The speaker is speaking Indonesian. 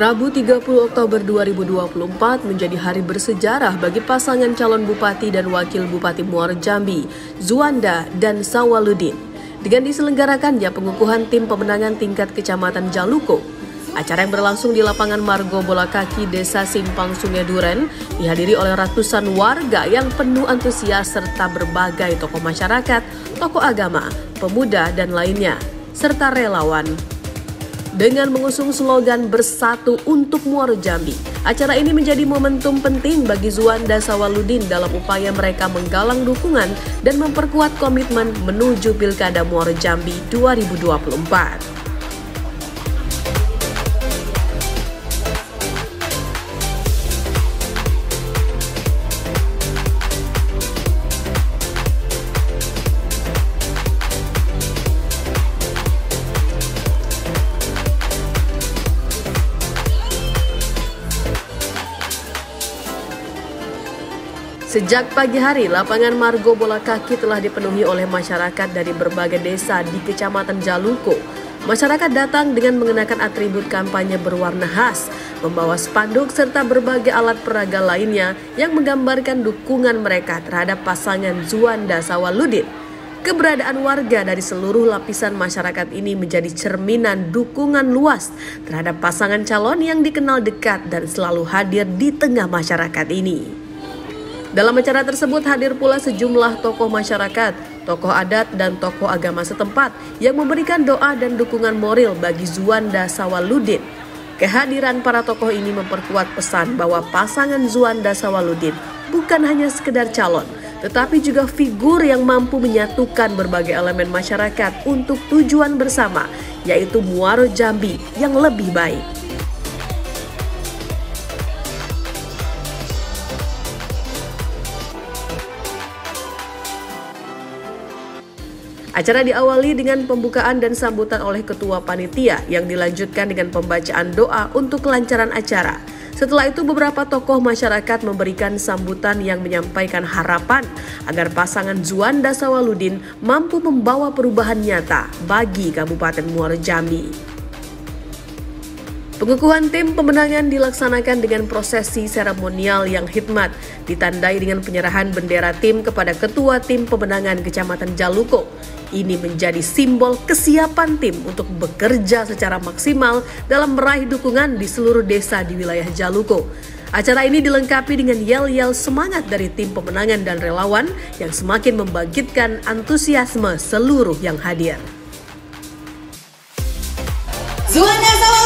Rabu 30 Oktober 2024 menjadi hari bersejarah bagi pasangan calon bupati dan wakil bupati Muara Jambi, Zuanda dan Sawaludin. Dengan diselenggarakannya pengukuhan tim pemenangan tingkat kecamatan Jaluko, acara yang berlangsung di lapangan Margo Bola Kaki Desa Simpang Sungai Duren dihadiri oleh ratusan warga yang penuh antusias serta berbagai tokoh masyarakat, tokoh agama, pemuda dan lainnya, serta relawan dengan mengusung slogan Bersatu untuk Muaro Jambi. Acara ini menjadi momentum penting bagi Zuanda Sawaludin dalam upaya mereka menggalang dukungan dan memperkuat komitmen menuju Pilkada Muaro Jambi 2024. Sejak pagi hari, lapangan Margo Bola Kaki telah dipenuhi oleh masyarakat dari berbagai desa di Kecamatan Jaluko. Masyarakat datang dengan mengenakan atribut kampanye berwarna khas, membawa spanduk serta berbagai alat peraga lainnya yang menggambarkan dukungan mereka terhadap pasangan Zuanda Sawaludin. Keberadaan warga dari seluruh lapisan masyarakat ini menjadi cerminan dukungan luas terhadap pasangan calon yang dikenal dekat dan selalu hadir di tengah masyarakat ini. Dalam acara tersebut hadir pula sejumlah tokoh masyarakat, tokoh adat dan tokoh agama setempat yang memberikan doa dan dukungan moral bagi Zuanda Sawaludin. Kehadiran para tokoh ini memperkuat pesan bahwa pasangan Zuanda Sawaludin bukan hanya sekedar calon, tetapi juga figur yang mampu menyatukan berbagai elemen masyarakat untuk tujuan bersama, yaitu Muaro Jambi yang lebih baik. Acara diawali dengan pembukaan dan sambutan oleh ketua panitia yang dilanjutkan dengan pembacaan doa untuk kelancaran acara. Setelah itu beberapa tokoh masyarakat memberikan sambutan yang menyampaikan harapan agar pasangan Zuanda Sawaludin mampu membawa perubahan nyata bagi Kabupaten Muara Jambi. Pengukuhan tim pemenangan dilaksanakan dengan prosesi seremonial yang hikmat, ditandai dengan penyerahan bendera tim kepada Ketua Tim Pemenangan Kecamatan Jaluko. Ini menjadi simbol kesiapan tim untuk bekerja secara maksimal dalam meraih dukungan di seluruh desa di wilayah Jaluko. Acara ini dilengkapi dengan yel-yel semangat dari tim pemenangan dan relawan yang semakin membangkitkan antusiasme seluruh yang hadir. Zuhana